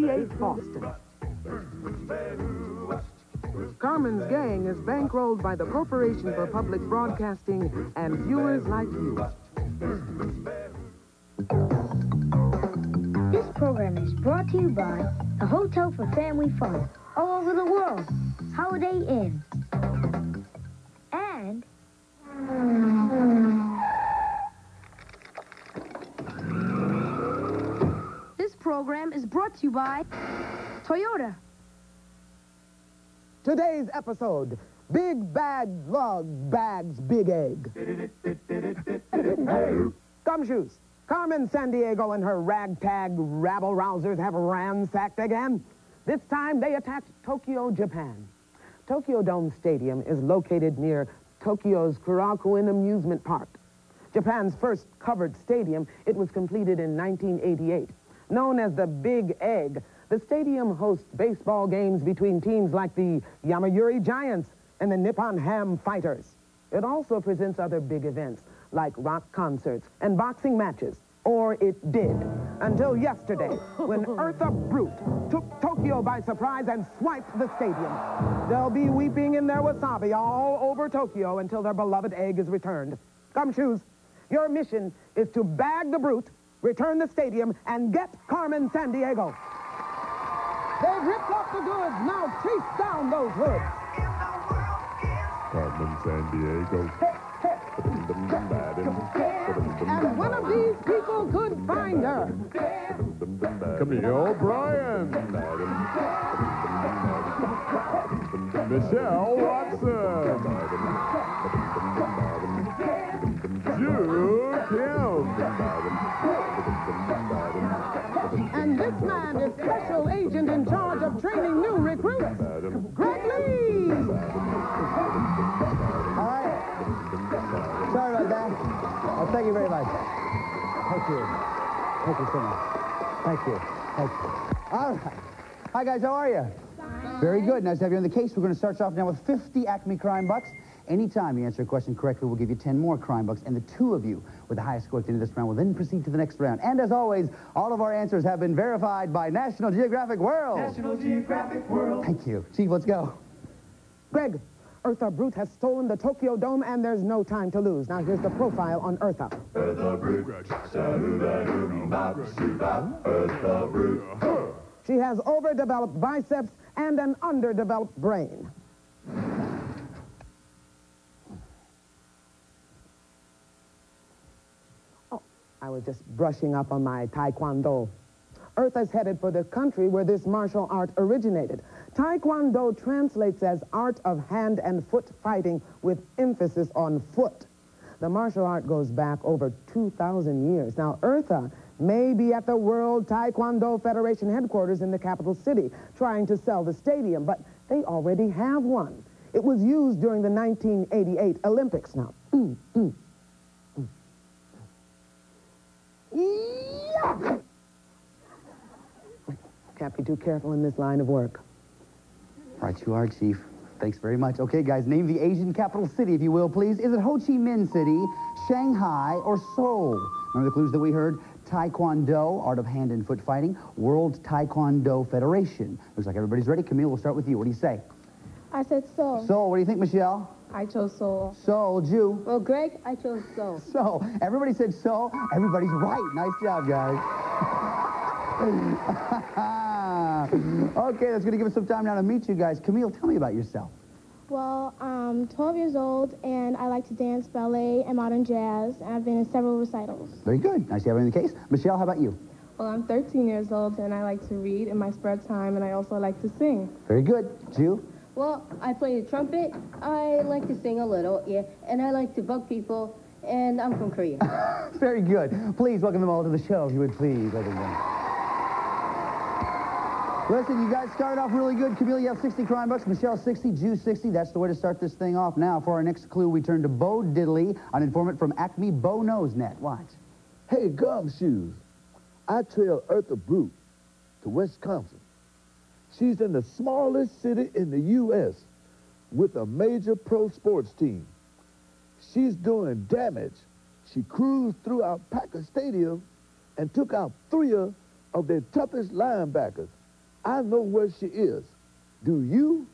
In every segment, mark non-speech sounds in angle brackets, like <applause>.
98 Boston. Carmen's Gang is bankrolled by the Corporation for Public Broadcasting and viewers like you. This program is brought to you by the Hotel for Family Fun all over the world, Holiday Inn. And This program is brought to you by Toyota. Today's episode, Big Bad Lug Bags Big Egg. <laughs> Gumshoes, Carmen Sandiego and her ragtag rabble-rousers have ransacked again. This time they attacked Tokyo, Japan. Tokyo Dome Stadium is located near Tokyo's Korakuen Amusement Park. Japan's first covered stadium, it was completed in 1988. Known as the Big Egg, the stadium hosts baseball games between teams like the Yomiuri Giants and the Nippon Ham Fighters. It also presents other big events like rock concerts and boxing matches. Or it did, until yesterday, when <laughs> Eartha Brute took Tokyo by surprise and swiped the stadium. They'll be weeping in their wasabi all over Tokyo until their beloved egg is returned. Gumshoes, your mission is to bag the brute, return the stadium, and get Carmen Sandiego. They've ripped off the goods. Now chase down those hoods. Carmen Sandiego. And one of these people could find her. Camille O'Brien. Michelle Watson. Jude Kim. And this man is special agent in charge of training new recruits, Greg Lee. All right. Sorry about that. Oh, thank you very much. Thank you. Thank you so much. Thank you. Thank you. All right. Hi, guys. How are you? Very good. Nice to have you on the case. We're going to start off now with 50 Acme Crime Bucks. Anytime you answer a question correctly, we'll give you 10 more crime bucks. And the two of you with the highest score at the end of this round will then proceed to the next round. And as always, all of our answers have been verified by National Geographic World. National Geographic World. Thank you. Chief, let's go. Greg, Eartha Brute has stolen the Tokyo Dome, and there's no time to lose. Now, here's the profile on Eartha. Eartha Brute. Eartha Brute. She has overdeveloped biceps and an underdeveloped brain. I was just brushing up on my taekwondo. Eartha's headed for the country where this martial art originated. Taekwondo translates as art of hand and foot fighting with emphasis on foot. The martial art goes back over 2,000 years. Now, Eartha may be at the World Taekwondo Federation headquarters in the capital city trying to sell the stadium, but they already have one. It was used during the 1988 Olympics now. Mm, mm. Yeah! Can't be too careful in this line of work. Right, you are, Chief. Thanks very much. Okay, guys, name the Asian capital city, if you will, please. Is it Ho Chi Minh City, Shanghai, or Seoul? Remember the clues that we heard? Taekwondo, art of hand and foot fighting, World Taekwondo Federation. Looks like everybody's ready. Camille, we'll start with you. What do you say? I said Seoul. Seoul, what do you think, Michelle? I chose soul. Seoul, Jew. Well, Greg, I chose Seoul. So, <laughs> everybody said Seoul. Everybody's right. Nice job, guys. <laughs> okay, that's going to give us some time now to meet you guys. Camille, tell me about yourself. Well, I'm 12 years old, and I like to dance ballet and modern jazz, and I've been in several recitals. Very good. Nice to have you in the case. Michelle, how about you? Well, I'm 13 years old, and I like to read in my spare time, and I also like to sing. Very good. Jew? Well, I play the trumpet. I like to sing a little, yeah, and I like to bug people, and I'm from Korea. <laughs> Very good. Please welcome them all to the show, if you would please, everyone. Listen, you guys started off really good. Camille, you have 60 crime bucks. Michelle, 60. Jew, 60. That's the way to start this thing off. Now, for our next clue, we turn to Bo Diddley, an informant from Acme Bo Knows Net. Watch. Hey, gumshoes. I trail Eartha Brute to Wisconsin. She's in the smallest city in the U.S. with a major pro sports team. She's doing damage. She cruised through our Packer Stadium and took out three of their toughest linebackers. I know where she is. Do you?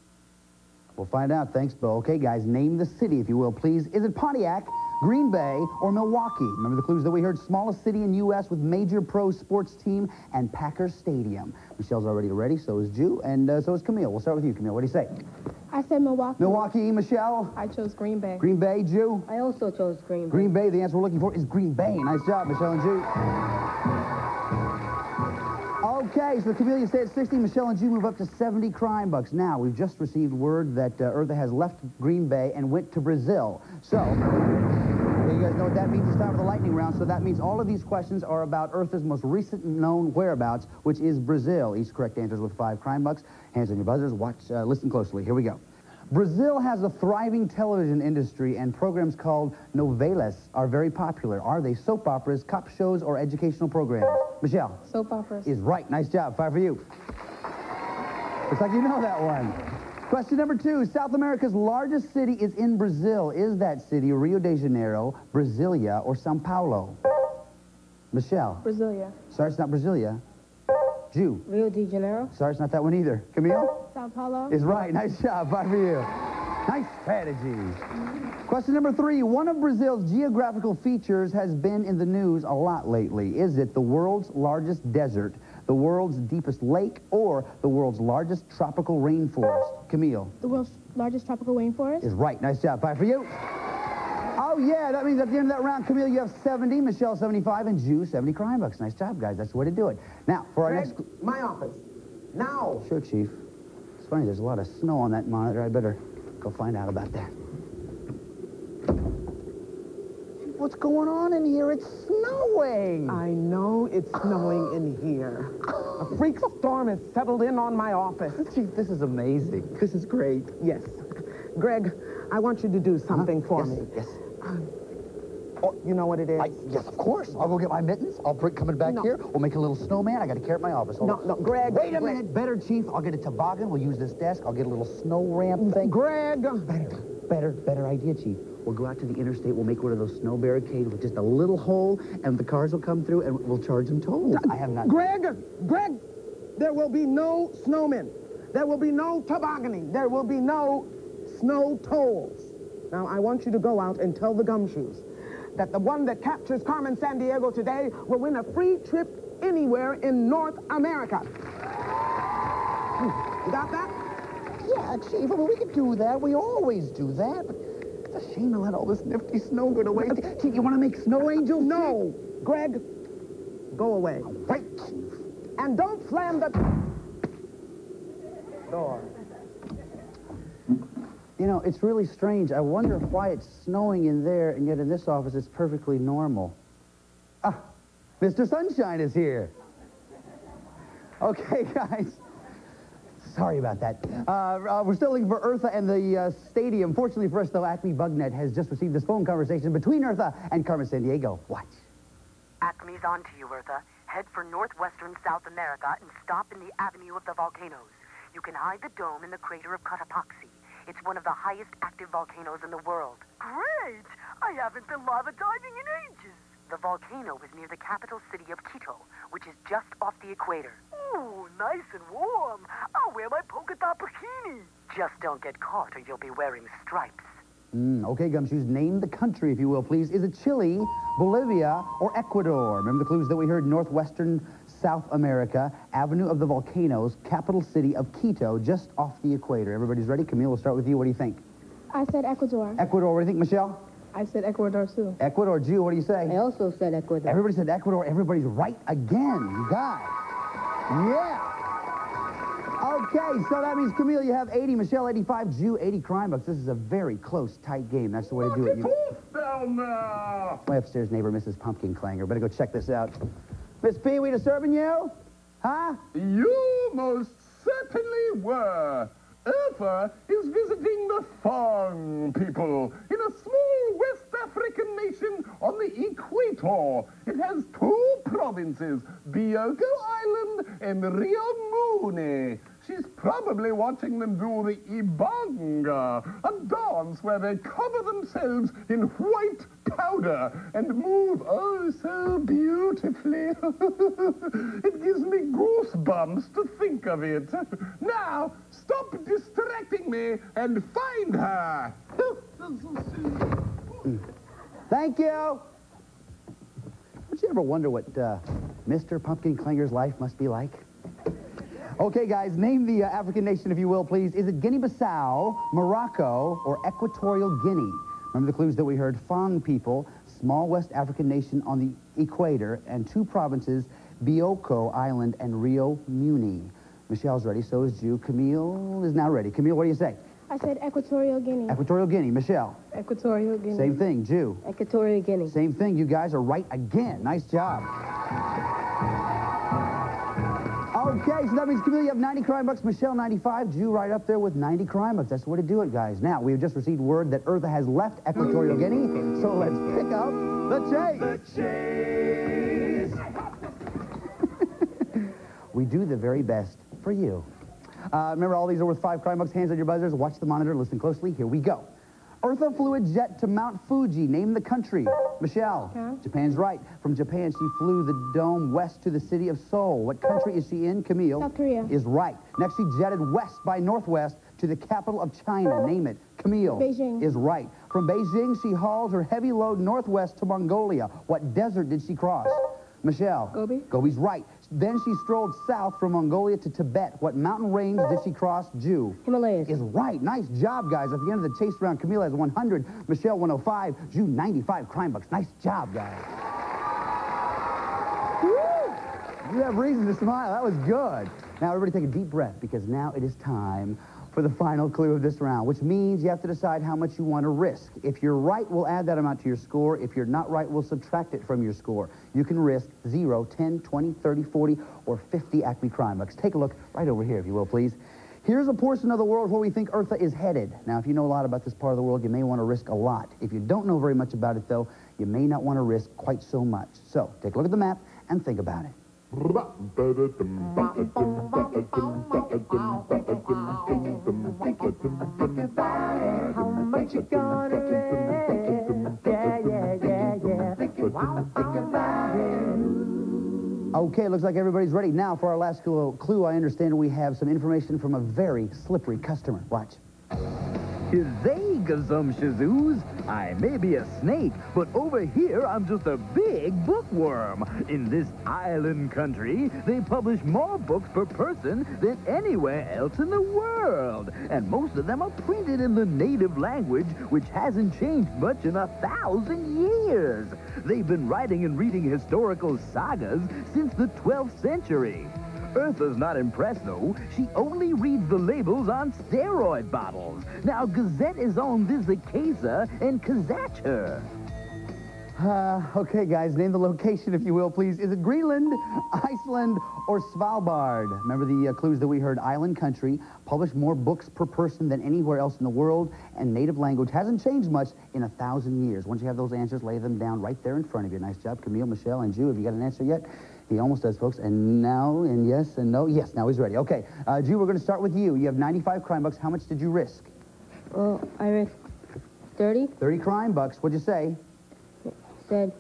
We'll find out. Thanks, Bo. Okay, guys, name the city, if you will, please. Is it Pontiac, Green Bay, or Milwaukee? Remember the clues that we heard? Smallest city in U.S. with major pro sports team and Packer Stadium. Michelle's already ready, so is Jew, and uh, so is Camille. We'll start with you, Camille. What do you say? I said Milwaukee. Milwaukee, Michelle? I chose Green Bay. Green Bay, Jew? I also chose Green Bay. Green Bay, the answer we're looking for is Green Bay. Nice job, Michelle and Jew. Okay, so the Camellia stay at 60. Michelle and Jew move up to 70 crime bucks. Now, we've just received word that uh, Eartha has left Green Bay and went to Brazil. So, you guys know what that means? It's time for the lightning round. So that means all of these questions are about Eartha's most recent known whereabouts, which is Brazil. Each correct answers with five crime bucks. Hands on your buzzers. Watch, uh, listen closely. Here we go. Brazil has a thriving television industry, and programs called novelas are very popular. Are they soap operas, cop shows, or educational programs? Michelle Soap operas. is right. Nice job. Five for you. Looks like you know that one. Question number two. South America's largest city is in Brazil. Is that city Rio de Janeiro, Brasilia, or Sao Paulo? Michelle. Brasilia. Sorry, it's not Brasilia. Jew. Rio de Janeiro. Sorry, it's not that one either. Camille? Sao Paulo. is right. Nice job. Five for you. Nice strategy. Question number three. One of Brazil's geographical features has been in the news a lot lately. Is it the world's largest desert, the world's deepest lake, or the world's largest tropical rainforest? Camille The world's largest tropical rainforest. is right. Nice job. Five for you. Oh, yeah, that means at the end of that round, Camille, you have 70, Michelle 75, and Jew 70 crime bucks. Nice job, guys. That's the way to do it. Now, for our Greg, next... my office. Now. Sure, Chief. It's funny, there's a lot of snow on that monitor. I better go find out about that. What's going on in here? It's snowing. I know it's snowing in here. A freak storm has settled in on my office. <laughs> Chief, this is amazing. This is great. Yes. Greg, I want you to do something for yes, me. Yes. <clears throat> Oh, you know what it is? I, yes, of course. I'll go get my mittens. I'll bring coming back No. here. We'll make a little snowman. I got to carry it at my office. No, no, Greg. Wait a Greg, minute. Better, Chief. I'll get a toboggan. We'll use this desk. I'll get a little snow ramp mm, thing. Greg. Better, better, better idea, Chief. We'll go out to the interstate. We'll make one of those snow barricades with just a little hole, and the cars will come through, and we'll charge them tolls. I have not. Greg, Greg, there will be no snowmen. There will be no tobogganing. There will be no snow tolls. Now, I want you to go out and tell the gumshoes that the one that captures Carmen Sandiego today will win a free trip anywhere in North America. Hmm, You got that? Yeah, Chief. Mean, we can do that. We always do that. But it's a shame to let all this nifty snow go to waste. <laughs> Chief, you want to make snow angels? No. Greg, go away. Right, Chief. And don't slam the door. You know, it's really strange. I wonder why it's snowing in there, and yet in this office it's perfectly normal. Ah, Mr. Sunshine is here. Okay, <laughs> guys. Sorry about that. Uh, uh, we're still looking for Eartha and the uh, stadium. Fortunately for us, though, Acme Bugnet has just received this phone conversation between Eartha and Carmen Sandiego. Watch. Acme's on to you, Eartha. Head for northwestern South America and stop in the Avenue of the Volcanoes. You can hide the dome in the crater of Cotopaxi. It's one of the highest active volcanoes in the world. Great! I haven't been lava diving in ages. The volcano is near the capital city of Quito, which is just off the equator. Ooh, nice and warm. I'll wear my polka dot bikini. Just don't get caught or you'll be wearing stripes. Mm, okay, Gumshoes, name the country, if you will, please. Is it Chile, Bolivia, or Ecuador? Remember the clues that we heard? Northwestern South America, Avenue of the Volcanoes, capital city of Quito, just off the equator. Everybody's ready? Camille, we'll start with you. What do you think? I said Ecuador. Ecuador, what do you think, Michelle? I said Ecuador too. Ecuador, Jew, what do you say? I also said Ecuador. Everybody said Ecuador. Everybody's right again. You guys. Yeah. Okay, so that means Camille, you have 80, Michelle 85, Jew 80 crime bucks. This is a very close, tight game. That's the way to do it. You... down there. My upstairs neighbor, Mrs. Pumpkin Clanger. Better go check this out. Miss Pee, we disturbing you? Huh? You most certainly were. Eartha is visiting the Fang people in a small West African nation on the equator. It has two provinces, Bioko Island and Rio Muni. She's probably watching them do the Ibanga, a dance where they cover themselves in white powder. and move oh so beautifully. <laughs> it gives me goosebumps to think of it. Now, stop distracting me and find her. <laughs> Thank you. Don't you ever wonder what uh, Mr. Pumpkin Clinger's life must be like? Okay, guys, name the uh, African nation, if you will, please. Is it Guinea-Bissau, Morocco, or Equatorial Guinea? Remember the clues that we heard? Fang people, small West African nation on the equator, and two provinces, Bioko Island and Rio Muni. Michelle's ready, so is Jew. Camille is now ready. Camille, what do you say? I said Equatorial Guinea. Equatorial Guinea. Michelle? Equatorial Guinea. Same thing. Jew? Equatorial Guinea. Same thing. You guys are right again. Nice job. Okay, so that means Camille, you have 90 crime bucks. Michelle, 95. Jew right up there with 90 crime bucks. That's the way to do it, guys. Now, we have just received word that Eartha has left Equatorial Guinea, so let's pick up the chase. The chase. <laughs> we do the very best for you. Uh, remember, all these are worth five crime bucks. Hands on your buzzers. Watch the monitor. Listen closely. Here we go. Eartha flew a jet to Mount Fuji. Name the country. Michelle. Japan. Japan's right. From Japan, she flew the dome west to the city of Seoul. What country is she in? Camille. South Korea. Is right. Next, she jetted west by northwest to the capital of China. Name it. Camille. Beijing. Is right. From Beijing, she hauled her heavy load northwest to Mongolia. What desert did she cross? Michelle. Gobi. Gobi's right. Then she strolled south from Mongolia to Tibet. What mountain range did she cross? Jew. Himalayas. Is right. Nice job, guys. At the end of the chase round, Camille has 100, Michelle 105, Jew 95 crime bucks. Nice job, guys. You have reason to smile. That was good. Now, everybody take a deep breath because now it is time for the final clue of this round, which means you have to decide how much you want to risk. If you're right, we'll add that amount to your score. If you're not right, we'll subtract it from your score. You can risk 0, 10, 20, 30, 40, or 50 Acme Crime Bucks. Take a look right over here, if you will, please. Here's a portion of the world where we think Eartha is headed. Now, if you know a lot about this part of the world, you may want to risk a lot. If you don't know very much about it, though, you may not want to risk quite so much. So, take a look at the map and think about it. Okay, looks like everybody's ready. Now, for our last clue, I understand we have some information from a very slippery customer. Watch. Hooray, Gazumshazoos! I may be a snake, but over here I'm just a big bookworm. In this island country, they publish more books per person than anywhere else in the world. And most of them are printed in the native language, which hasn't changed much in a thousand years. They've been writing and reading historical sagas since the 12th century. Eartha's not impressed, though. She only reads the labels on steroid bottles. Now, Gazette is on Akasa and Kazacher. Uh, okay, guys, name the location, if you will, please. Is it Greenland, Iceland, or Svalbard? Remember the uh, clues that we heard? Island country, publish more books per person than anywhere else in the world, and native language hasn't changed much in a thousand years. Once you have those answers, lay them down right there in front of you. Nice job, Camille, Michelle, and Jew. Have you got an answer yet? He almost does, folks. And now, and yes, and no. Yes, now he's ready. Okay, uh, Jew, we're going to start with you. You have 95 crime bucks. How much did you risk? Well, I risked 30. 30 crime bucks. What'd you say? Said,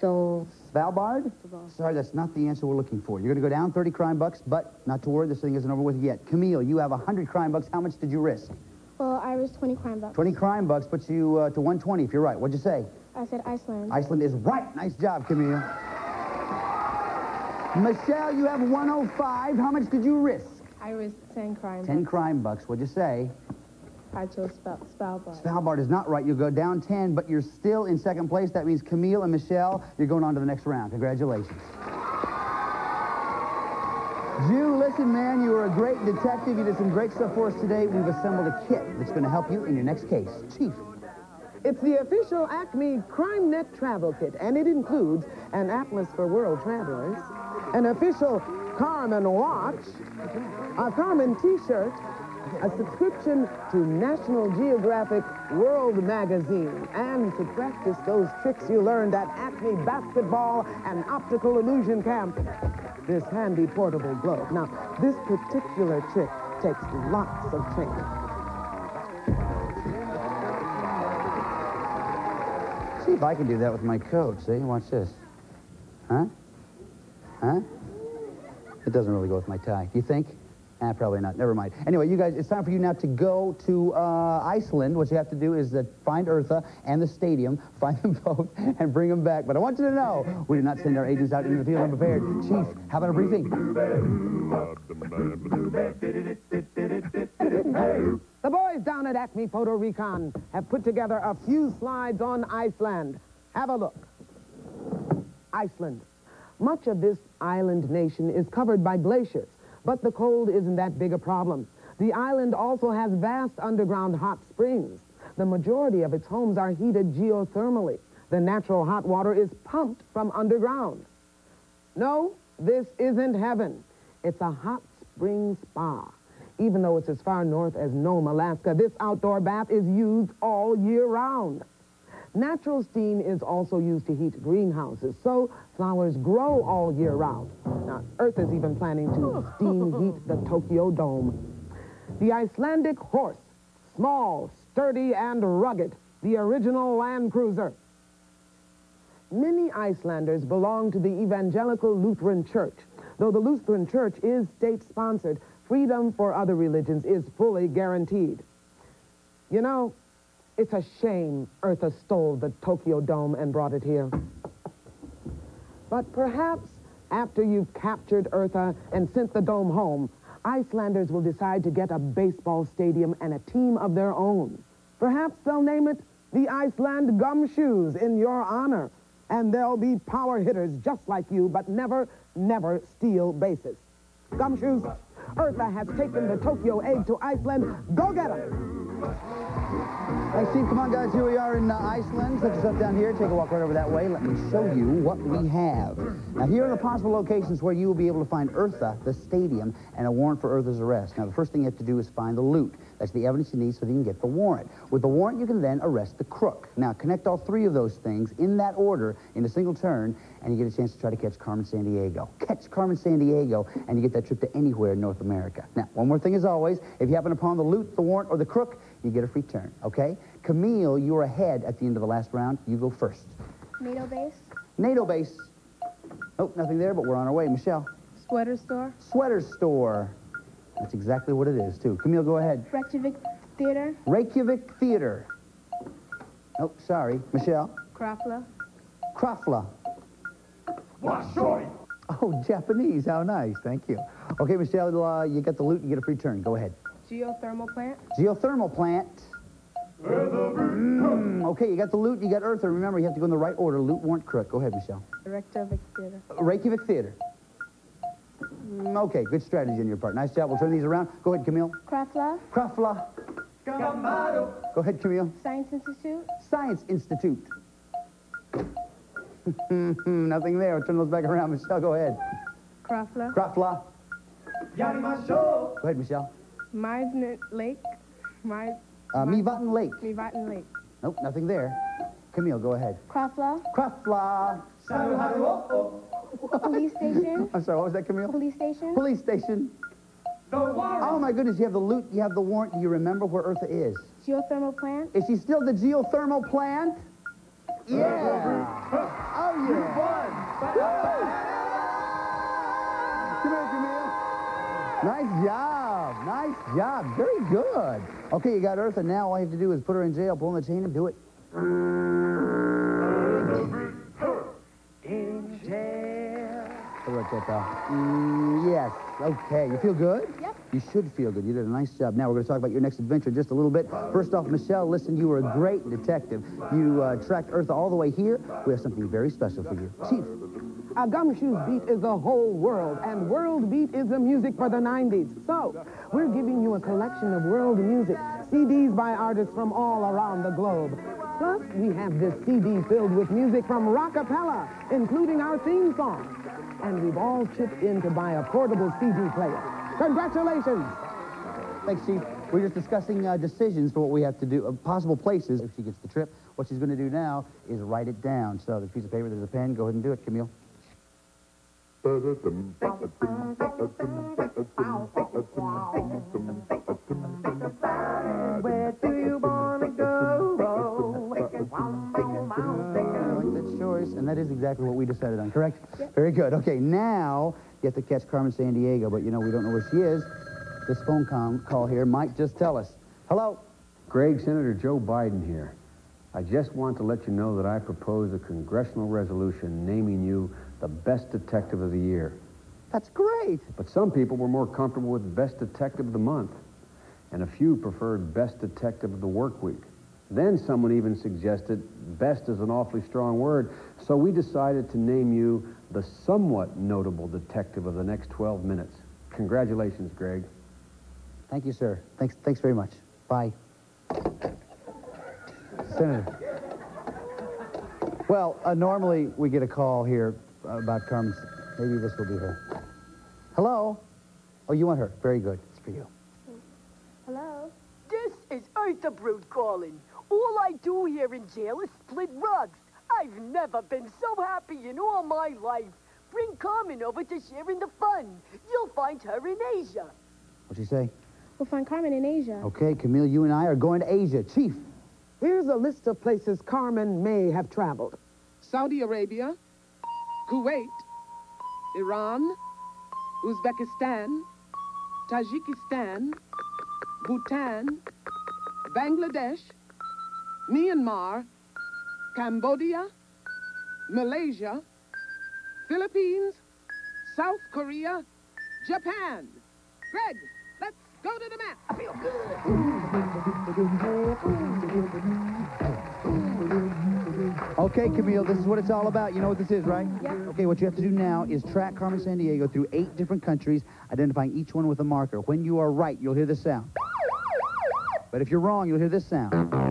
so... Svalbard? Sorry, that's not the answer we're looking for. You're going to go down 30 crime bucks, but not to worry, this thing isn't over with yet. Camille, you have 100 crime bucks. How much did you risk? Well, I risked 20 crime bucks. 20 crime bucks puts you uh, to 120 if you're right. What'd you say? I said Iceland. Iceland is right. Nice job, Camille. Michelle, you have 105. How much did you risk? I risked 10 crime 10 bucks. crime bucks. What'd you say? I chose Spal- Svalbard. Svalbard is not right. You'll go down 10, but you're still in second place. That means Camille and Michelle, you're going on to the next round. Congratulations. Jew, listen, man, you were a great detective. You did some great stuff for us today. We've assembled a kit that's going to help you in your next case. Chief. It's the official Acme CrimeNet travel kit, and it includes an atlas for world travelers, an official Carmen watch, a Carmen t-shirt, a subscription to National Geographic World Magazine, and to practice those tricks you learned at Acme Basketball and Optical Illusion Camp, this handy portable globe. Now, this particular trick takes lots of training. See if I can do that with my coat. See, watch this. Huh? Huh? It doesn't really go with my tie. Do you think? Ah, probably not. Never mind. Anyway, you guys, it's time for you now to go to uh, Iceland. What you have to do is uh, find Eartha and the stadium, <laughs> find them both, and bring them back. But I want you to know, we did not send our agents out into the field unprepared. Chief, how about a briefing? The boys down at Acme Photo Recon have put together a few slides on Iceland. Have a look. Iceland. Much of this island nation is covered by glaciers, but the cold isn't that big a problem. The island also has vast underground hot springs. The majority of its homes are heated geothermally. The natural hot water is pumped from underground. No, this isn't heaven. It's a hot spring spa. Even though it's as far north as Nome, Alaska, this outdoor bath is used all year round. Natural steam is also used to heat greenhouses, so flowers grow all year round. Now, Earth is even planning to <laughs> steam heat the Tokyo Dome. The Icelandic horse, small, sturdy, and rugged, the original Land Cruiser. Many Icelanders belong to the Evangelical Lutheran Church. Though the Lutheran Church is state-sponsored, freedom for other religions is fully guaranteed. You know, it's a shame Eartha stole the Tokyo Dome and brought it here. But perhaps after you've captured Eartha and sent the dome home, Icelanders will decide to get a baseball stadium and a team of their own. Perhaps they'll name it the Iceland Gumshoes in your honor. And they'll be power hitters just like you, but never, never steal bases. Gumshoes, Eartha has taken the Tokyo egg to Iceland. Go get 'em! Hey, Steve, come on, guys. Here we are in uh, Iceland. Set yourself down here. Take a walk right over that way. Let me show you what we have. Now, here are the possible locations where you will be able to find Eartha, the stadium, and a warrant for Eartha's arrest. Now, the first thing you have to do is find the loot. That's the evidence you need so that you can get the warrant. With the warrant, you can then arrest the crook. Now, connect all three of those things in that order in a single turn, and you get a chance to try to catch Carmen Sandiego. Catch Carmen Sandiego, and you get that trip to anywhere in North America. Now, one more thing as always, if you happen upon the loot, the warrant, or the crook, you get a free turn, okay? Camille, you're ahead at the end of the last round. You go first. NATO base, NATO base. Oh, nothing there, but we're on our way. Michelle. Sweater store, Sweater store. That's exactly what it is, too. Camille, go ahead. Reykjavik Theater, Reykjavik Theater. Oh, sorry. Michelle. Krafla, Krafla. Oh, Japanese. How nice. Thank you. Okay, Michelle, uh, you get the loot. You get a free turn. Go ahead. geothermal plant, Geothermal plant. Mm, okay, you got the loot. You got Eartha. Remember, you have to go in the right order. Loot, warrant, crook. Go ahead, Michelle. Reykjavik Theater, Reykjavik Theater. Mm, okay, good strategy on your part. Nice job. We'll turn these around. Go ahead, Camille. Krafla, Krafla. Go ahead, Camille. Science Institute, Science Institute. <laughs> Nothing there. Turn those back around. Michelle, go ahead. Krafla, Krafla. Go ahead, Michelle. Meisner Lake, Meis, Uh, Myvatn Lake. Myvatn Lake, Nope, nothing there. Camille, go ahead. Krafla, Krafla. Police Station, I'm sorry, what was that, Camille? Police Station, Police station. The warrant. Oh, my goodness, you have the loot, you have the warrant. Do you remember where Eartha is? Geothermal Plant, Is she still the geothermal plant? Yeah. Oh, yeah. Come here, Camille. Nice job. Nice job. Very good. Okay, you got Eartha. Now all you have to do is put her in jail, pull on the chain, and do it. How about that. Mm, yes. Okay. You feel good? Yep. You should feel good. You did a nice job. Now we're going to talk about your next adventure just a little bit. First off, Michelle, listen, you were a great detective. You uh, tracked Eartha all the way here. We have something very special for you. Chief. A gumshoes beat is the whole world, and world beat is the music for the 90s. So, we're giving you a collection of world music, CDs by artists from all around the globe. Plus, we have this CD filled with music from Rockapella, including our theme song. And we've all chipped in to buy a portable CD player. Congratulations! Thanks, Chief. We're just discussing uh, decisions for what we have to do, uh, possible places if she gets the trip. What she's going to do now is write it down. So there's a piece of paper, there's a pen. Go ahead and do it, Camille. Where do you wanna go? I like that choice. And that is exactly what we decided on, correct? Very good. Okay, now you have to catch Carmen Sandiego, but you know we don't know where she is. This phone com- call here might just tell us. Hello? Greg, Senator Joe Biden here. I just want to let you know that I propose a congressional resolution naming you the best detective of the year. That's great. But some people were more comfortable with best detective of the month, and a few preferred best detective of the work week. Then someone even suggested best is an awfully strong word, so we decided to name you the somewhat notable detective of the next 12 minutes. Congratulations, Greg. Thank you, sir. Thanks, thanks very much. Bye. Senator. Well, uh, normally we get a call here uh, about Carmen's. Maybe this will be her. Hello? Oh, you want her? Very good. It's for you. Hello? This is Eartha Brute calling. All I do here in jail is split rugs. I've never been so happy in all my life. Bring Carmen over to share in the fun. You'll find her in Asia. What'd you say? We'll find Carmen in Asia. Okay, Camille, you and I are going to Asia. Chief. Here's a list of places Carmen may have traveled. Saudi Arabia, Kuwait, Iran, Uzbekistan, Tajikistan, Bhutan, Bangladesh, Myanmar, Cambodia, Malaysia, Philippines, South Korea, Japan. Greg, let's go to the map. I feel good. Okay, Camille, this is what it's all about. You know what this is, right? Yeah. Okay, what you have to do now is track Carmen Sandiego through eight different countries, identifying each one with a marker. When you are right, you'll hear this sound. But if you're wrong, you'll hear this sound.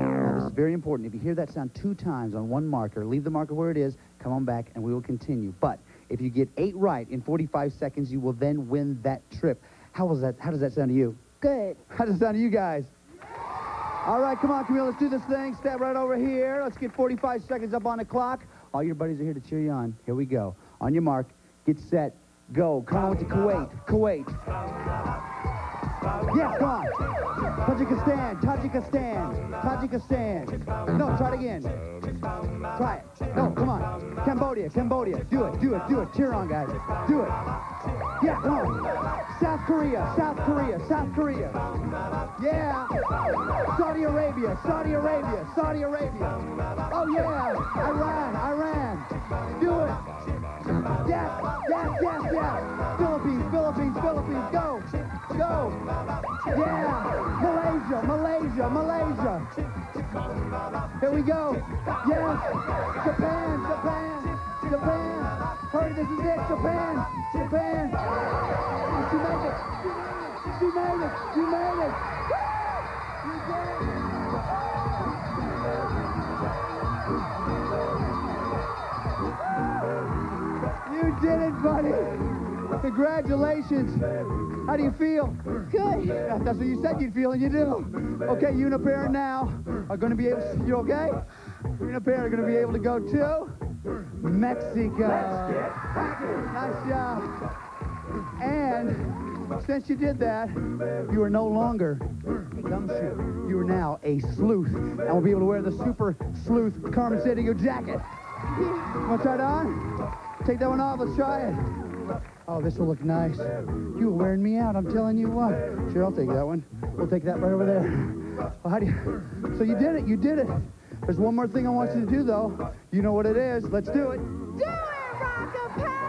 Now, this is very important. If you hear that sound two times on one marker, leave the marker where it is, come on back, and we will continue. But if you get eight right in 45 seconds, you will then win that trip. How was that? How does that sound to you? Good. How does it sound to you guys? All right, come on, Camille, let's do this thing. Step right over here. Let's get 45 seconds up on the clock. All your buddies are here to cheer you on. Here we go. On your mark, get set, go. Come on to Kuwait. Kuwait. Yes, on. Tajikistan, Tajikistan, Tajikistan. No, try it again. Try it. No, come on. Cambodia, Cambodia. Do it, do it, do it. Cheer on, guys. Do it. Yeah, come on. South Korea, South Korea, South Korea. Yeah. Saudi Arabia, Saudi Arabia, Saudi Arabia. Oh, yeah. Iran, Iran. Do it. Yes, yes, yes, yes. Philippines, Philippines, Philippines. Go. Go. Yeah. Malaysia, Malaysia, Malaysia. Here we go. Yes. Japan, Japan, Japan. Hurry, this is it. Japan, Japan. She made it. She made it. She made it. You did it. You did it, buddy. Congratulations. How do you feel? Good. That's what you said you'd feel, and you do. Okay, you and a pair now are going to be able to, you okay? You and a pair are going to be able to go to Mexico. Nice job. And since you did that, you are no longer a gumshoe. You are now a sleuth, and will be able to wear the super sleuth Carmen Sandiego jacket. Want to try it on? Take that one off. Let's try it. Oh, this will look nice. You were wearing me out. I'm telling you what. Sure, I'll take that one. We'll take that right over there. Well, how do you? So you did it. You did it. There's one more thing I want you to do, though. You know what it is. Let's do it. Do it, Rockapella!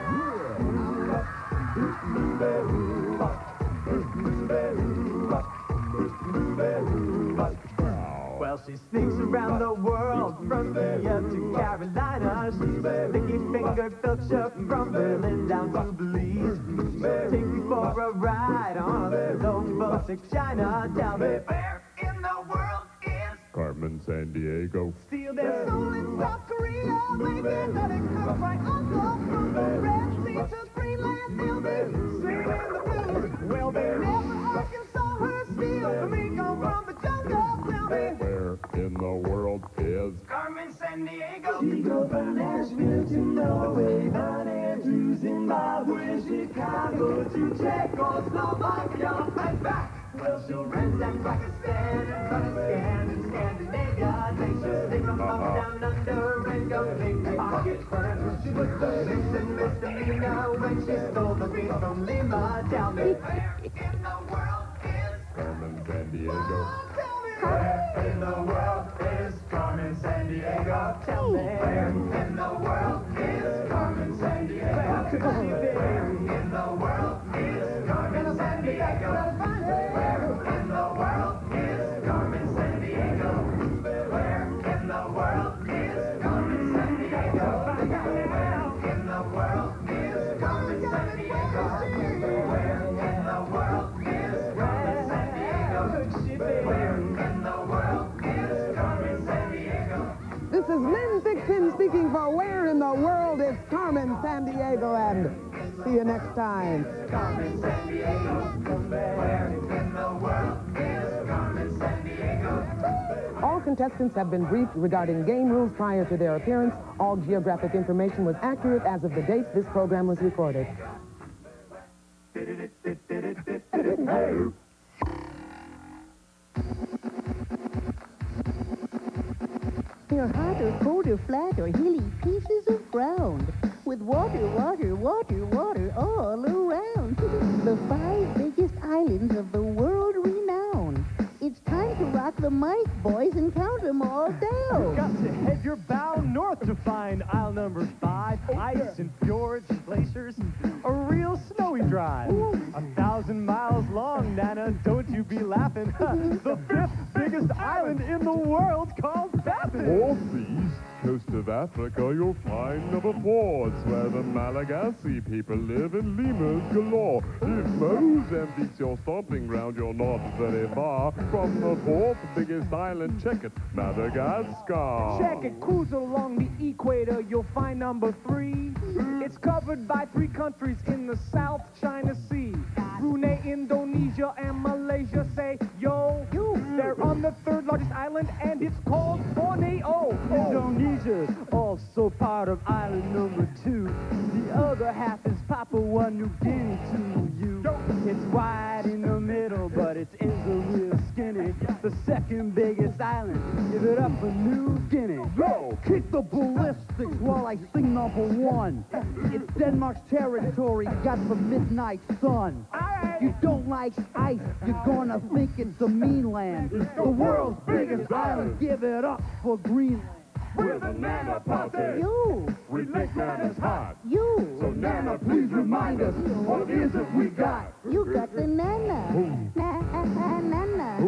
Well, she sneaks around the world from India to Carolina. She's a sticky finger filcher from long boat to China. Tell me where in the world is Carmen Sandiego. Steal their soul in South Korea, baby, let it come right on up from the Red Sea to Greenland. They'll be singing the blues. Well, they never Arkansas her steel. Flamingo from the jungle. Tell me. Where in the world is Carmen Sandiego. She go from Nashville to Norway, Van to Zimbabwe, Chicago to Czechoslovakia, and back. Well, she'll ransack Pakistan and Kazakhstan and Scandinavia. They should stick Come on uh-huh. down under and go pickpocket first. She was the vixen misdemeanor when she stole the beef from Lima. Tell me where in the world is Carmen Sandiego. where in the world is Carmen Sandiego? Tell me where in the world is Carmen Sandiego? Where could she be? Is Lynne Thigpen speaking for Where in the World is Carmen Sandiego, and see you next time. Carmen Sandiego. Where in the world is Carmen Sandiego? All contestants have been briefed regarding game rules prior to their appearance. All geographic information was accurate as of the date this program was recorded. <laughs> They're hot or cold or flat or hilly pieces of ground with water, water, water, water all around. <laughs> the five biggest islands of the world to rock the mic, boys, and count them all down. Got to head your bow north to find isle number five. Ice and fjords and glaciers, a real snowy drive. A thousand miles long, Nana, don't you be laughing. <laughs> the fifth biggest island in the world called Baffin. All east coast of Africa, you'll find number four. Where the Malagasy people live in lemurs galore. If Mozambique's your stomping ground, you're not very far from the fourth biggest island. Check it, Madagascar. Check it, cruise along the equator, you'll find number three. It's covered by three countries in the South China Sea. Brunei, Indonesia, and Malaysia say, yo, they're on the third largest island, and it's called Borneo. Indonesia's also part of island number two. The other half is Papua New Guinea to you. It's wide in the middle, but its ends are real skinny. The second biggest island, give it up for New Guinea. Go! Kick the ballistics while I sing number one. It's Denmark's territory, got the midnight sun. You don't like ice, you're gonna think it's the mean land. The world's biggest island, give it up for Greenland. We're the Nana Posse. You. We think Nana's hot. You. So Nana, please remind us, what is it we got? You got the nana. Na, na, nana.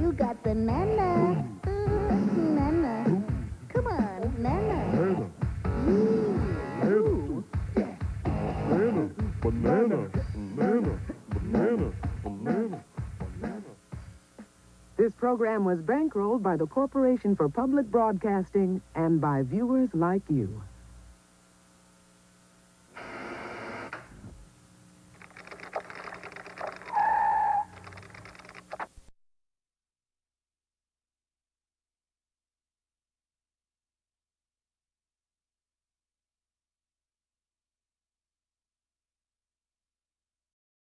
you got the nana. Nana. Come on, nana. Nana. Banana. Banana. Banana. Banana. Banana. This program was bankrolled by the Corporation for Public Broadcasting and by viewers like you.